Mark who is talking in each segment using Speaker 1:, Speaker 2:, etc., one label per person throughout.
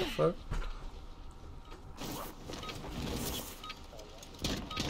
Speaker 1: the fuck?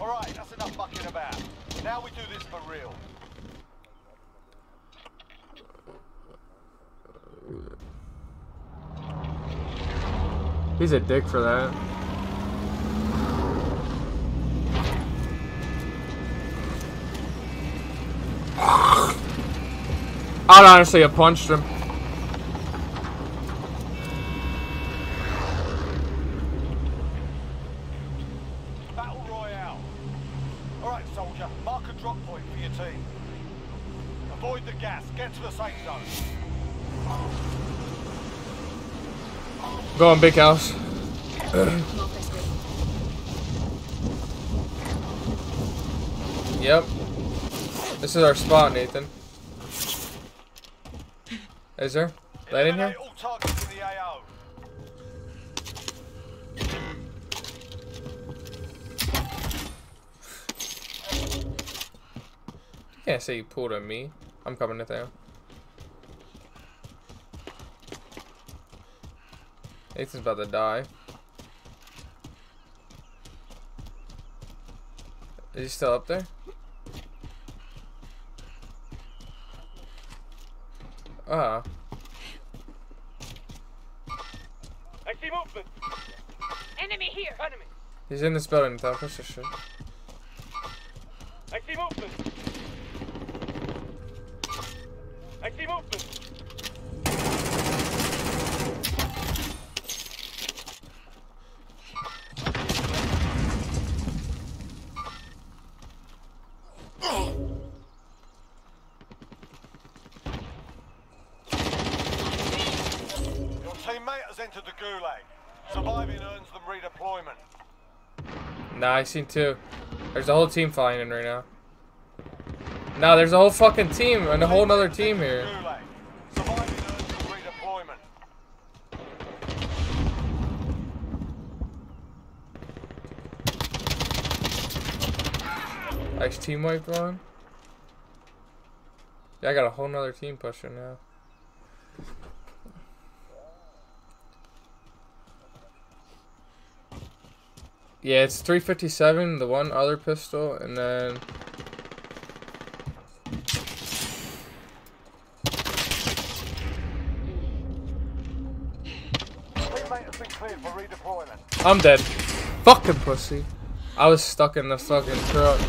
Speaker 2: Alright, that's enough fucking about. Now we do this for real.
Speaker 1: He's a dick for that. I'd honestly have punched him.
Speaker 2: Battle Royale. Alright, soldier, mark a drop point for your team. Avoid the gas, get to the safe zone.
Speaker 1: Go on, big house. Yep. This is our spot, Nathan. Is there? That in here?
Speaker 2: Eliminate all targets in the AO.
Speaker 1: Can't say you pulled on me. I'm coming to them. Nathan's about to die. Is he still up there? Ah.
Speaker 2: I see movement.
Speaker 3: Enemy here.
Speaker 2: Enemy.
Speaker 1: He's in this building, though. Push this shit.
Speaker 2: I see movement. I see movement.
Speaker 1: I seen two. There's a whole team flying in right now. Nah, there's a whole fucking team and a whole nother team here. Nice team wiped one. Yeah, I got a whole nother team pushing now. Yeah, it's 357, the one other pistol, and then. I'm dead. Fucking pussy. I was stuck in the fucking truck.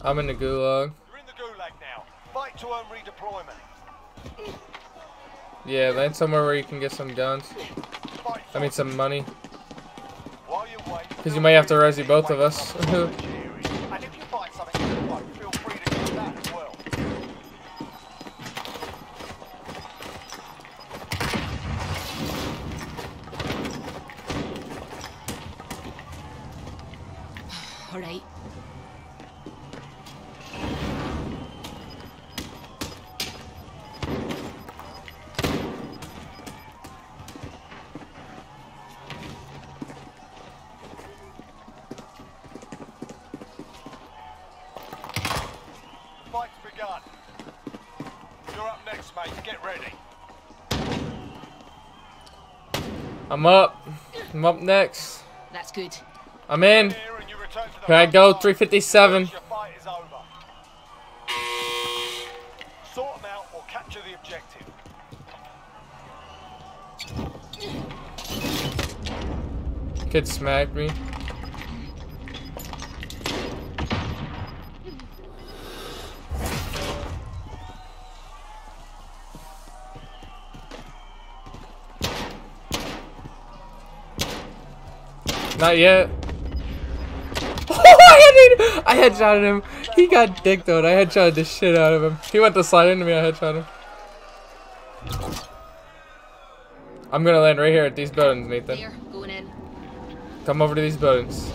Speaker 1: I'm in the gulag.
Speaker 2: You're in the gulag now. Fight to earn redeployment.
Speaker 1: Yeah, land somewhere where you can get some guns. I mean, some money.
Speaker 2: While you wait,
Speaker 1: Because you might have to resi both of us. I'm up. I'm up next.
Speaker 3: That's good.
Speaker 1: I'm in.
Speaker 2: Here and you return to the
Speaker 1: Here I go, 357.
Speaker 2: Your fight. Sort them out or capture the objective.
Speaker 1: Kid smacked me. Not yet. I had I headshotted him. He got dick though. and I headshotted the shit out of him. He went to slide into me. I headshot him. I'm gonna land right here at these buildings, Nathan.
Speaker 3: There, going in.
Speaker 1: Come over to these buildings.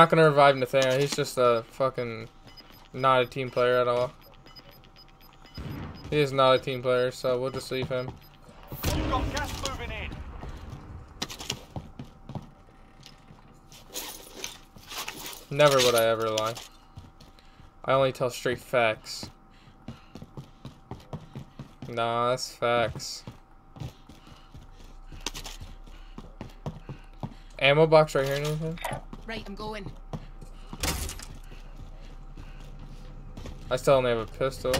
Speaker 1: Not gonna revive Nathaniel. He's just a fucking not a team player at all. He is not a team player, so we'll just leave him.
Speaker 2: You've got gas moving in.
Speaker 1: Never would I ever lie. I only tell straight facts. Nah, that's facts. Ammo box right here, Nathan.
Speaker 3: Right, I'm going.
Speaker 1: I still only have a pistol.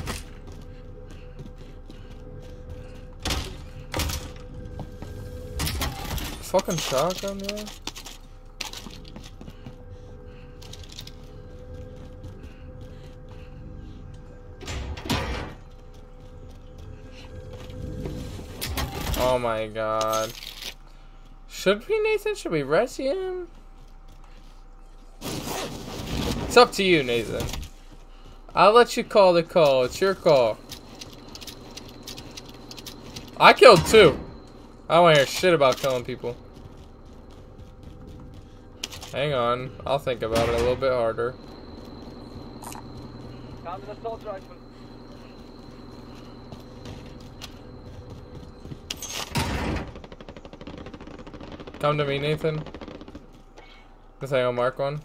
Speaker 1: Fucking shotgun, yeah. Oh my god. Should we, Nathan? Should we res him? It's up to you, Nathan. I'll let you call the call. It's your call. I killed two. I don't want to hear shit about killing people. Hang on. I'll think about it a little bit harder.
Speaker 2: Found an assault rifle.
Speaker 1: Come to me, Nathan. Nathaniel Mark one.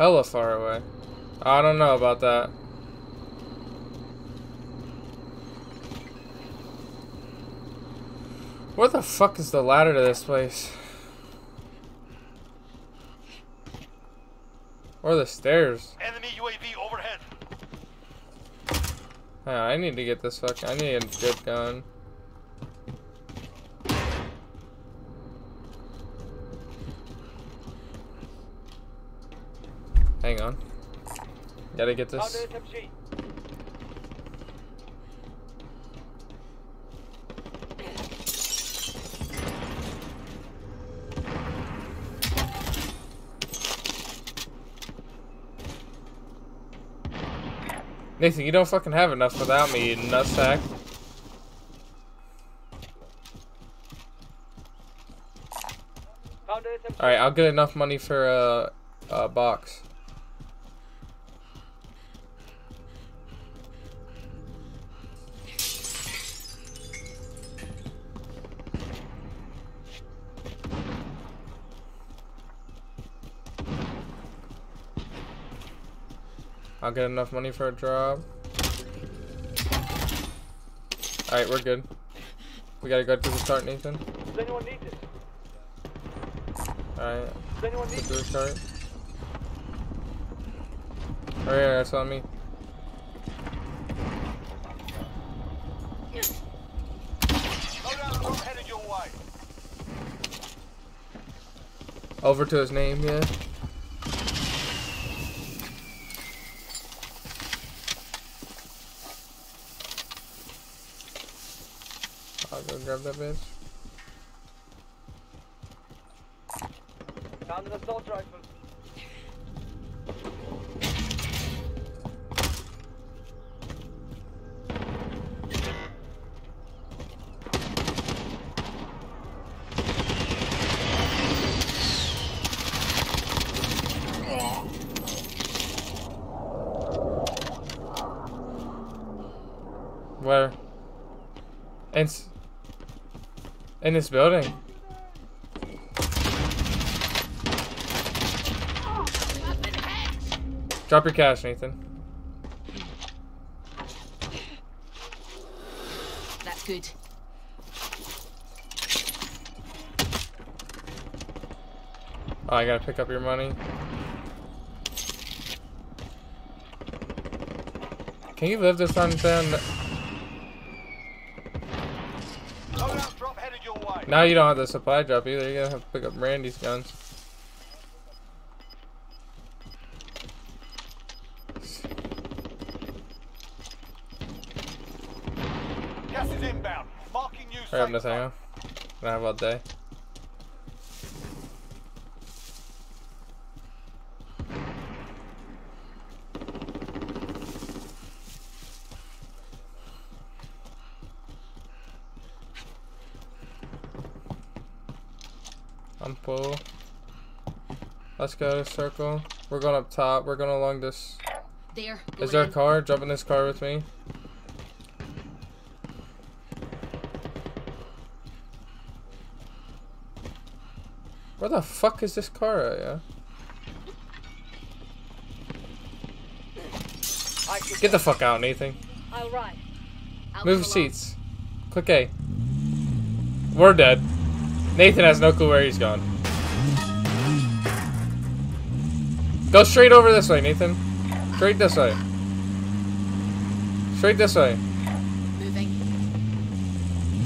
Speaker 1: Hella far away. I don't know about that. Where the fuck is the ladder to this place? Or the stairs?
Speaker 2: Enemy UAV overhead.
Speaker 1: Yeah, I need to get this fuck. I need a good gun. Hang on. Gotta get this. Nathan, you don't fucking have enough without me, you nutsack. Alright, I'll get enough money for a, a box. I'll get enough money for a drop. Alright, we're good. We gotta go to the start, Nathan.
Speaker 2: Does anyone need this?
Speaker 1: Alright.
Speaker 2: Does anyone need
Speaker 1: a start. Oh yeah, that's on me.
Speaker 2: Loadout drop headed your way.
Speaker 1: Over to his name, yeah. I'll go that bitch.
Speaker 2: Found an assault rifle.
Speaker 1: In this building. Drop your cash, Nathan.
Speaker 3: That's good.
Speaker 1: Oh, I gotta pick up your money. Can you live this on down?
Speaker 2: Loadout drop headed your way.
Speaker 1: Now you don't have the supply drop either. You gotta have to pick up Randy's guns.
Speaker 2: Gas is inbound. Marking you
Speaker 1: Hurry up,
Speaker 2: safe
Speaker 1: Nathaniel. I have all day. I'm full. Let's go to circle. We're going up top. We're going along this
Speaker 3: There.
Speaker 1: Is there a car? Jump in this car with me. Where the fuck is this car at, yeah? Get the fuck out, Nathan.
Speaker 4: I'll ride.
Speaker 3: I'll
Speaker 1: Move seats. Click A. We're dead. Nathan has no clue where he's gone. Go straight over this way, Nathan. Straight this way. Straight this way.
Speaker 3: Moving.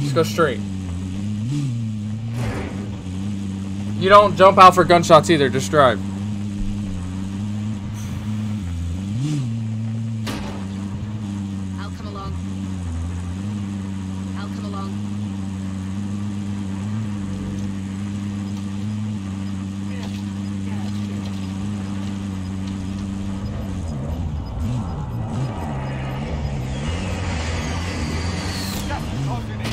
Speaker 1: Just go straight. You don't jump out for gunshots either, just drive.
Speaker 3: I'll come along. I'll come along.
Speaker 2: Gas is closing in.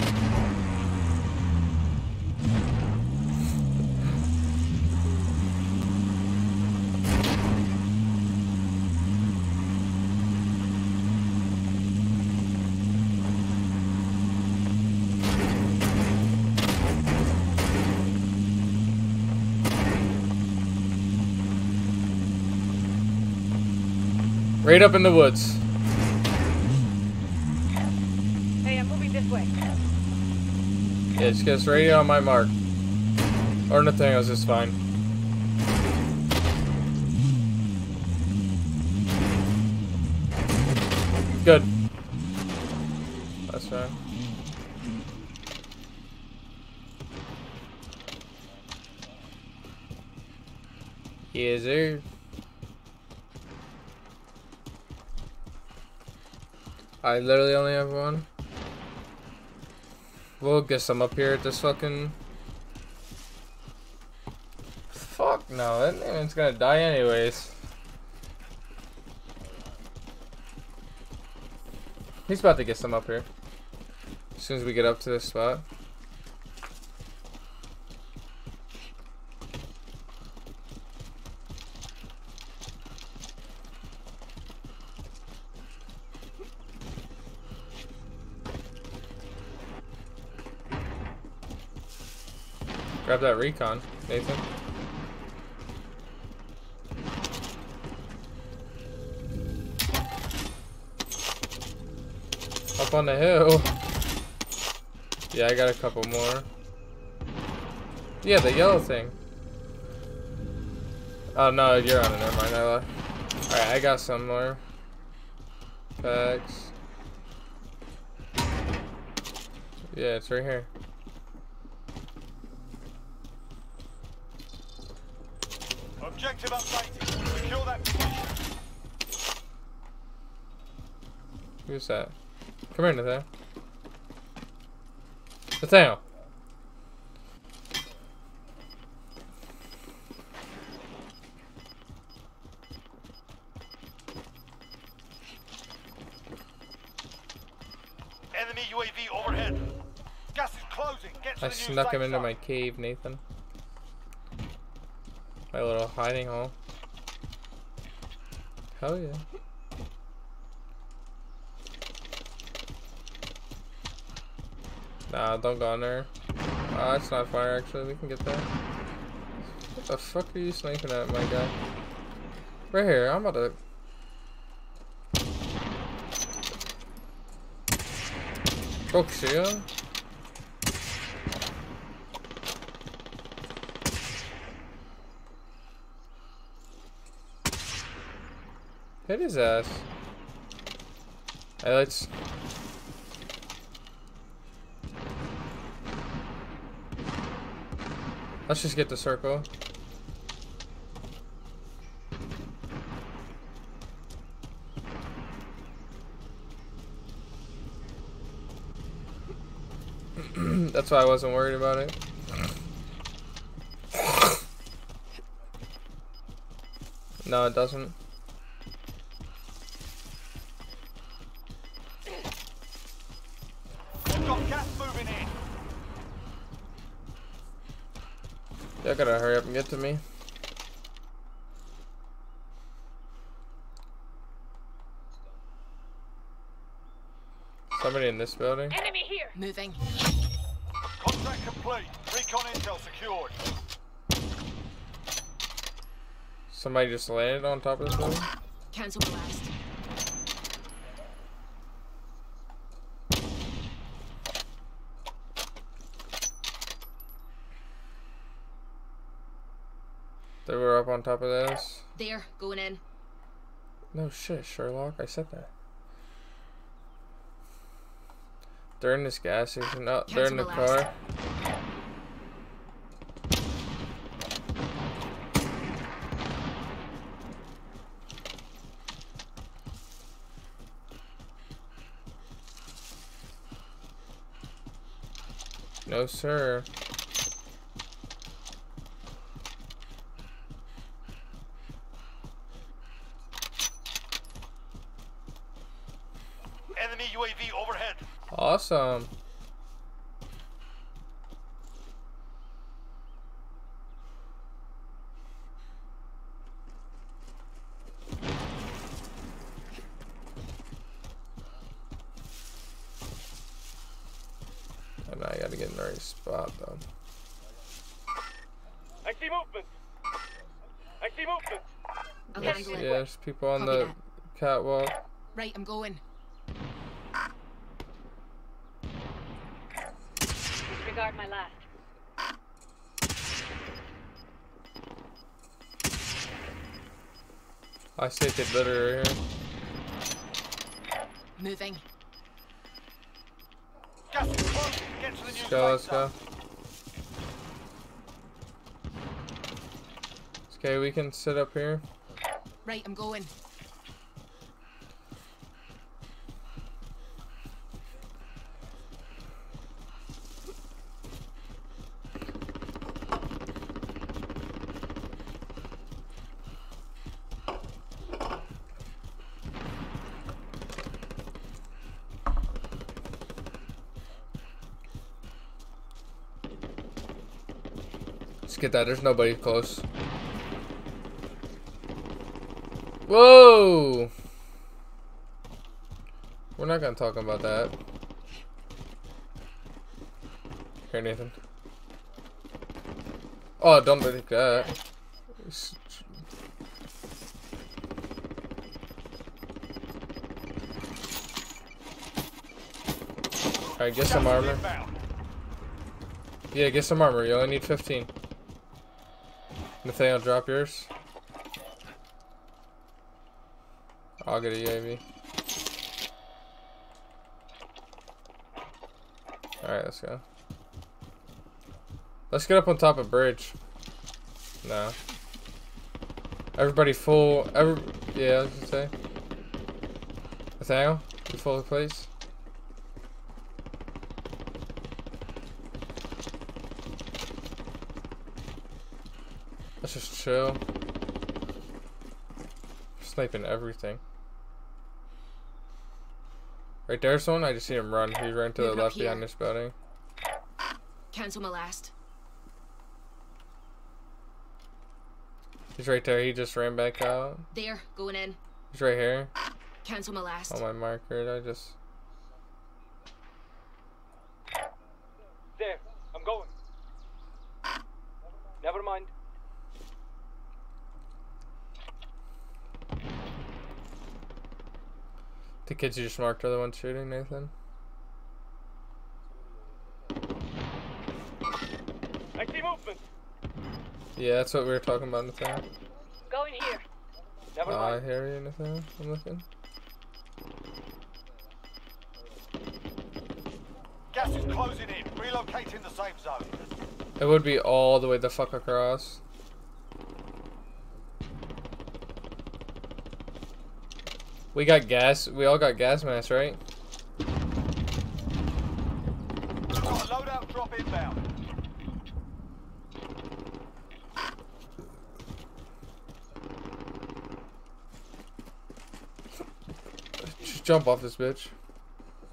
Speaker 1: Right up in the woods.
Speaker 4: Hey, I'm moving this way.
Speaker 1: Yeah, just right on my mark. Or nothing Nathaniel's is fine. Good. That's fine. Yes, sir. I literally only have one. We'll get some up here at this fucking. Fuck no, that man's gonna die anyways. He's about to get some up here. As soon as we get up to this spot. Grab that recon, Nathan. Up on the hill. Yeah, I got a couple more. Yeah, the yellow thing. Oh no, you're on it. Never mind. I lied. Alright, I got some more. Packs. Yeah, it's right here.
Speaker 2: Objective updated. Secure that position.
Speaker 1: Who's that? Come here, Nathaniel. Nathaniel.
Speaker 2: Enemy UAV overhead. Gas is closing. Get to
Speaker 1: I
Speaker 2: the
Speaker 1: snuck him into my cave, Nathan. My little hiding hole. Hell yeah. Nah, don't go in there. Ah, it's not fire actually, we can get there. What the fuck are you sniping at, my guy? Right here, I'm about to... Broke shield? Hit his ass. Hey, let's. Let's just get the circle. That's why I wasn't worried about it. No, it doesn't. gotta hurry up and get to me. Somebody in this building.
Speaker 4: Enemy here.
Speaker 3: Moving.
Speaker 2: Contract complete. Recon intel secured.
Speaker 1: Somebody just landed on top of this building.
Speaker 3: Cancel blast.
Speaker 1: Up on top of this.
Speaker 3: There, going in.
Speaker 1: No shit, Sherlock. I said that. They're in this gas station. Oh, they're in the car. No, sir.
Speaker 2: Enemy UAV overhead.
Speaker 1: Awesome. Oh, and I gotta get in the right spot though.
Speaker 5: I see movement. I see movement.
Speaker 3: I'll
Speaker 1: Yes,
Speaker 3: handle it.
Speaker 1: yeah, there's people on
Speaker 3: Copy
Speaker 1: the
Speaker 3: that.
Speaker 1: catwalk.
Speaker 3: Right, I'm going.
Speaker 4: Disregard my last.
Speaker 1: I say get better here.
Speaker 3: Moving.
Speaker 2: Gas is closing. Get to the new
Speaker 1: Let's go, let's go. Okay, we can sit up here.
Speaker 3: Right, I'm going.
Speaker 1: Get that. There's nobody close. Whoa! We're not gonna talk about that. Here, Nathan. Oh, don't think that. Alright, get some armor. Yeah, get some armor. You only need 15. Nathaniel, drop yours. I'll get a UAV. Alright, let's go. Let's get up on top of bridge. No. Everybody full. Every, yeah, I was gonna say. Nathaniel, you full, please. Let's just chill. Sniping everything. Right there's one. I just see him run. He ran to the
Speaker 3: Moving
Speaker 1: left behind this building.
Speaker 3: Cancel my last.
Speaker 1: He's right there. He just ran back out.
Speaker 3: There, going in.
Speaker 1: He's right here
Speaker 3: Cancel my last.
Speaker 1: on my marker. I just.
Speaker 5: There. I'm going. Never mind.
Speaker 1: The kids you just marked are the ones shooting, Nathan.
Speaker 5: I see movement.
Speaker 1: Yeah, that's what we were talking about, Nathan.
Speaker 4: Going here.
Speaker 5: Never
Speaker 1: I
Speaker 5: mind.
Speaker 1: hear you, Nathan. I'm looking.
Speaker 2: Gas is closing in. Relocating the safe zone.
Speaker 1: It would be all the way the fuck across. We got gas. We all got gas masks, right?
Speaker 2: Got a loadout drop inbound.
Speaker 1: Just jump off this bitch.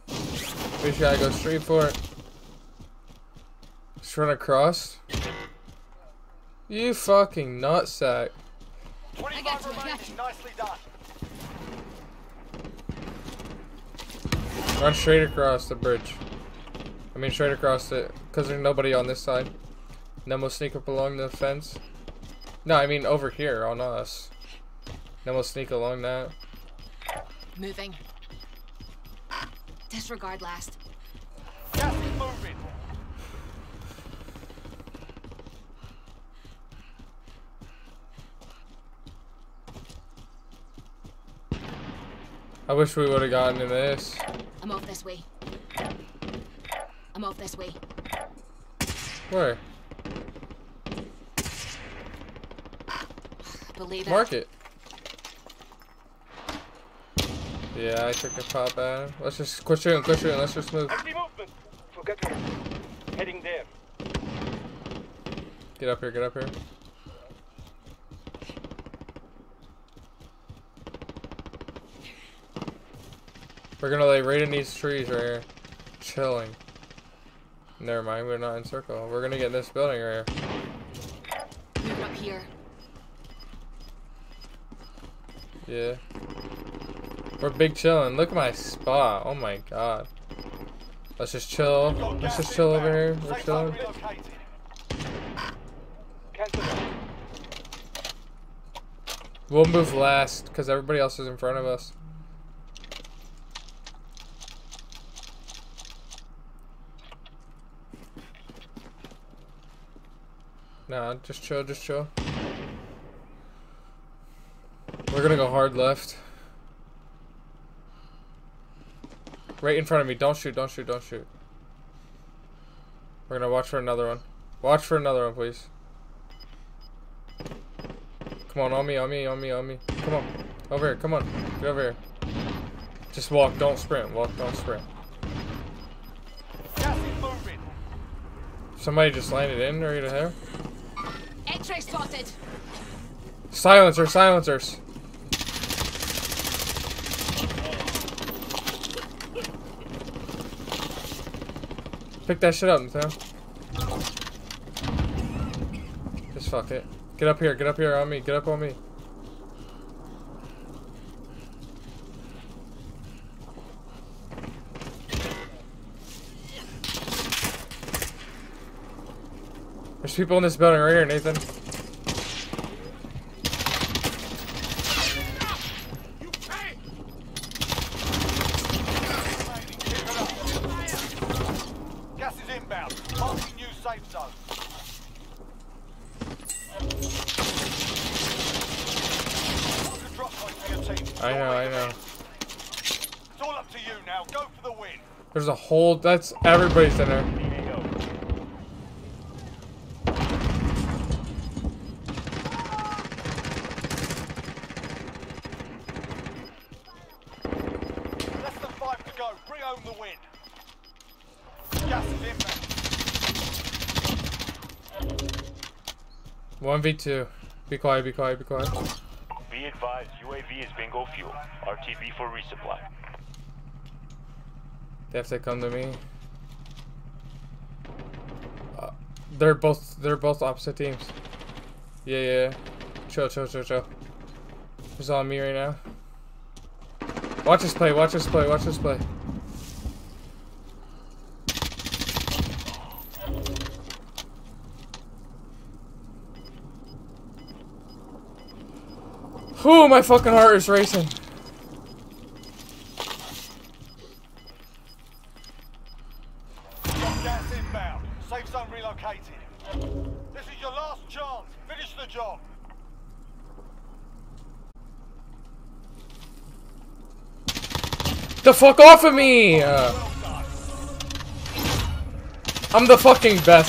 Speaker 1: Bitch gotta go straight for it. Just run across. You fucking nutsack.
Speaker 2: 25
Speaker 3: got you, I got you.
Speaker 2: Nicely done.
Speaker 1: Run straight across the bridge. I mean straight across it, because there's nobody on this side. Then we'll sneak up along the fence. No, I mean over here on us. Then we'll sneak along that.
Speaker 3: Moving. Disregard last.
Speaker 2: Gas is moving.
Speaker 1: I wish we would have gotten in this.
Speaker 3: I'm off this way. I'm off this way.
Speaker 1: Where?
Speaker 3: Believe it.
Speaker 1: Mark it. Yeah, I took a pop at him. Let's just quit shooting, quit shooting. Let's just move.
Speaker 5: I movement. Forget. Heading there.
Speaker 1: Get up here, get up here. We're gonna lay right in these trees right here. Chilling. Never mind, we're not in circle. We're gonna get in this building right here.
Speaker 3: Moving up here.
Speaker 1: Yeah. We're big chilling. Look at my spot. Oh my god. Let's just chill. Let's just chill over here. We're chilling.
Speaker 2: relocated.
Speaker 5: Cancel that.
Speaker 1: We'll move last because everybody else is in front of us. Nah, just chill, just chill. We're gonna go hard left. Right in front of me. Don't shoot, don't shoot, don't shoot. We're gonna watch for another one. Watch for another one, please. Come on, on me, on me, on me, on me. Come on. Over here, come on. Get over here. Just walk, don't sprint. Walk, don't sprint. Somebody just landed in right here.
Speaker 3: X-ray spotted.
Speaker 1: Silencer, silencers. Pick that shit up, Nathaniel. Just fuck it. Get up here, get up here on me, get up on me. There's people in this building right here, Nathan.
Speaker 2: Inbound. Marking new safe zone. Mark a drop point for your team.
Speaker 1: I know, I know.
Speaker 2: It's all up to you now. Go for the win.
Speaker 1: There's a whole. That's everybody's in there. 1v2. Be quiet, be quiet, be quiet.
Speaker 6: Be advised, UAV is bingo fuel. RTB for resupply.
Speaker 1: They have to come to me. Uh, they're both they're both opposite teams. Yeah, yeah. Chill, chill, chill, chill. It's on me right now. Watch this play, watch this play, watch this play. Whew, my fucking heart is racing.
Speaker 2: Got gas inbound. Safe zone relocated. This is your last chance. Finish the job.
Speaker 1: The fuck off of me! Uh, I'm the fucking best.